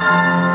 Bye.